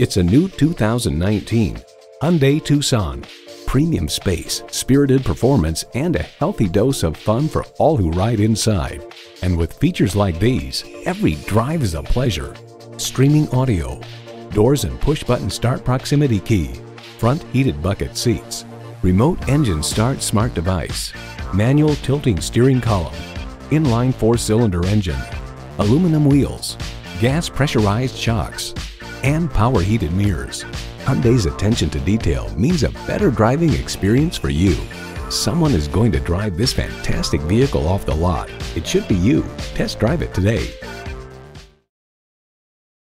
It's a new 2019 Hyundai Tucson. Premium space, spirited performance, and a healthy dose of fun for all who ride inside. And with features like these, every drive is a pleasure. Streaming audio, doors and push-button start proximity key, front heated bucket seats, remote engine start smart device, manual tilting steering column, inline four-cylinder engine, aluminum wheels, gas pressurized shocks, and power heated mirrors. Hyundai's attention to detail means a better driving experience for you. Someone is going to drive this fantastic vehicle off the lot. It should be you. Test drive it today.